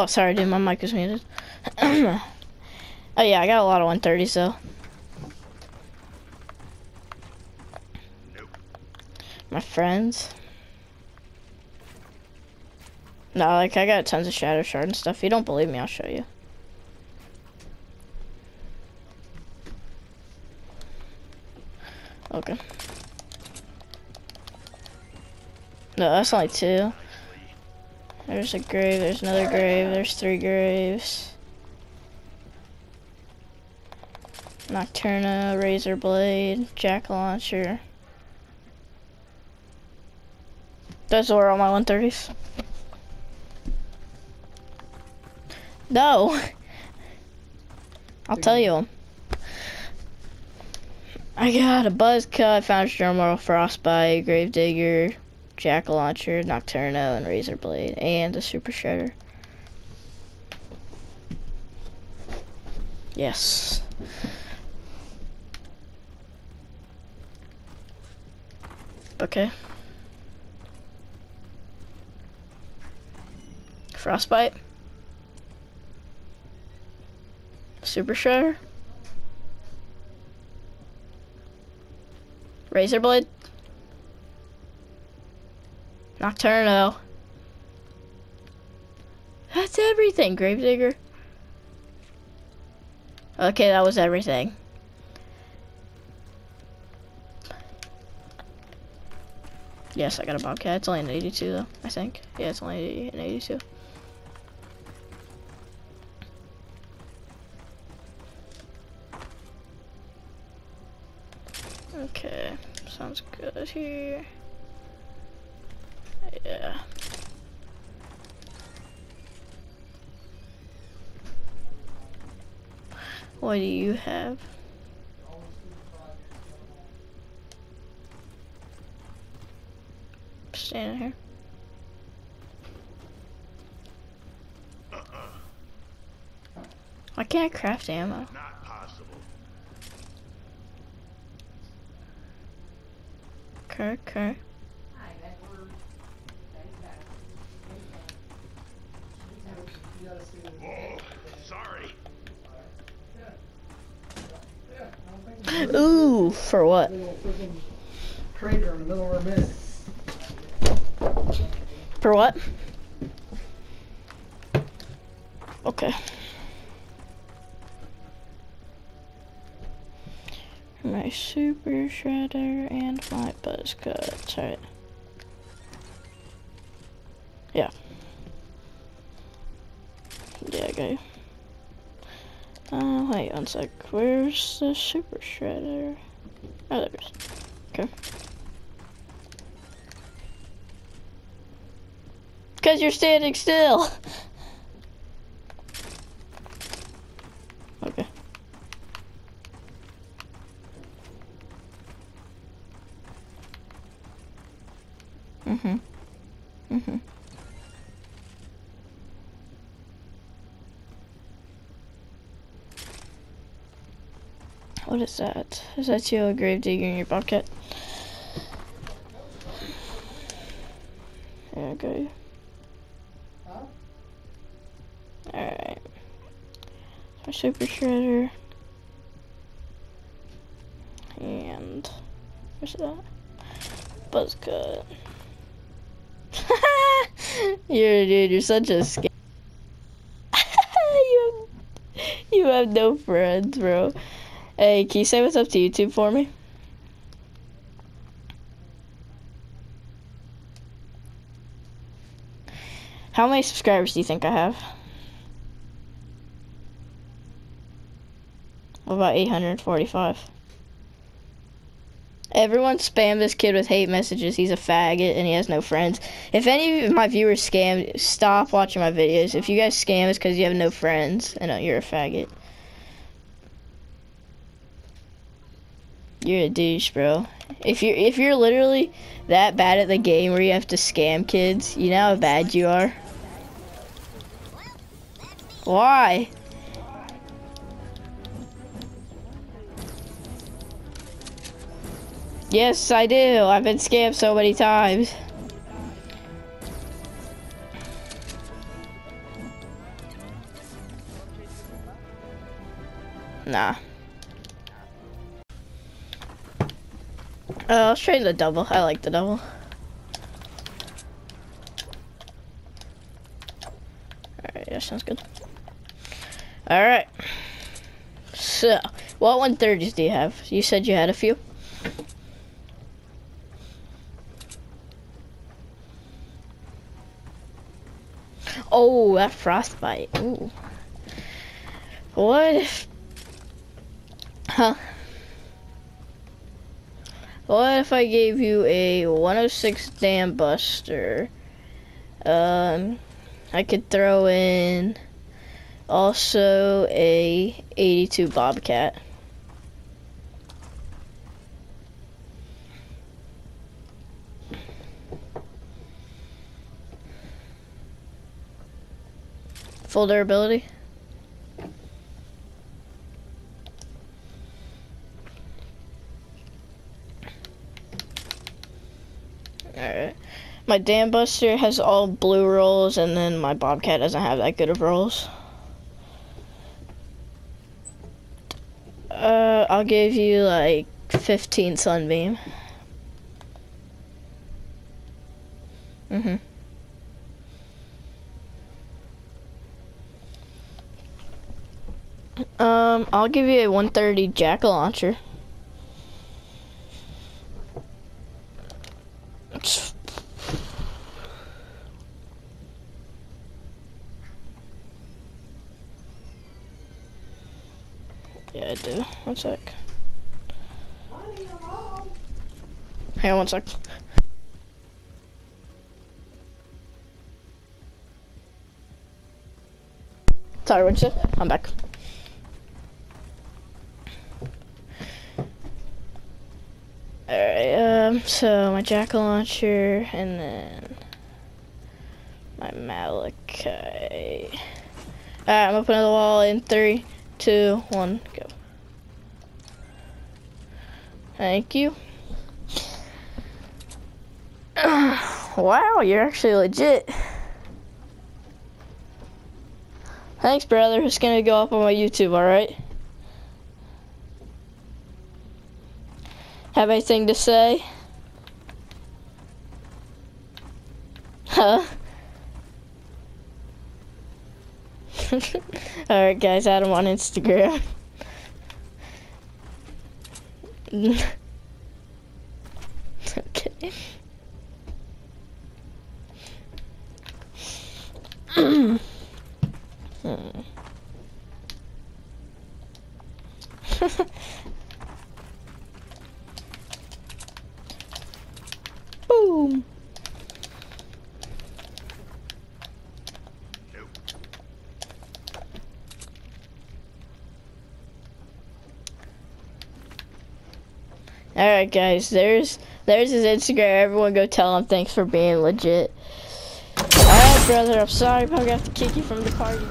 Oh, sorry, dude. My mic is muted. oh yeah, I got a lot of 130s though. My friends. No, like I got tons of shadow shard and stuff. If you don't believe me, I'll show you. Okay. No, that's only two. There's a grave, there's another grave, there's three graves. Nocturno, Razor Blade, Jack Launcher. Those were all my 130s. No. I'll tell you. I got a buzz cut, found a Germinal Frostbite, Gravedigger, Jack Launcher, Nocturno, and Razor Blade, and a Super Shredder. Yes. Okay. Frostbite. Super Shredder. Razor Blade. Nocturno. That's everything, Gravedigger. Okay, that was everything. Yes, I got a Bobcat. It's only an 82 though, I think. Yeah, it's only an 82. Okay, sounds good here. Yeah. What do you have? Standing here. I can't I craft ammo. Not possible. Okay, okay. Oh, sorry. Ooh, for what? For what? Okay. My super shredder and my buzz cut. Alright. Yeah. Yeah, okay. Uh, wait one sec. Where's the super shredder? Oh, there it is. Okay. Because you're standing still. Okay. Mm-hmm. Mm-hmm. What is that? Is that you a grave digger in your bucket? Okay. Huh? Alright. My super shredder. And where's that? Buzz cut. you're dude, you're such a scam. you, have, you have no friends, bro. Hey, can you say what's up to YouTube for me? How many subscribers do you think I have? About 845. Everyone spam this kid with hate messages. He's a faggot and he has no friends. If any of my viewers scam, stop watching my videos. If you guys scam, it's because you have no friends and uh, you're a faggot. You're a douche, bro. If you're if you're literally that bad at the game where you have to scam kids, you know how bad you are. Why? Yes, I do. I've been scammed so many times. Nah. Uh, let's try the double. I like the double. Alright, yeah, sounds good. Alright. So, what 130s do you have? You said you had a few? Oh, that frostbite. Ooh. What if... Huh. What if I gave you a 106 Dam Buster? Um, I could throw in also a 82 Bobcat. Full durability. Alright. My Dam Buster has all blue rolls, and then my Bobcat doesn't have that good of rolls. Uh, I'll give you like 15 Sunbeam. Mm-hmm. Um, I'll give you a 130 Jack Launcher. I do. One sec. Hang on one sec. Sorry, one sec. I'm back. Alright, um, so my jack launcher and then my Malachi. Alright, I'm opening the wall in three, two, one, go. Thank you. wow, you're actually legit. Thanks, brother. It's gonna go up on my YouTube, alright? Have anything to say? Huh? Alright guys, add him on Instagram. okay. hmm. Boom. All right, guys. There's there's his Instagram. Everyone go tell him thanks for being legit. All right, brother. I'm sorry, but I'm gonna have to kick you from the party.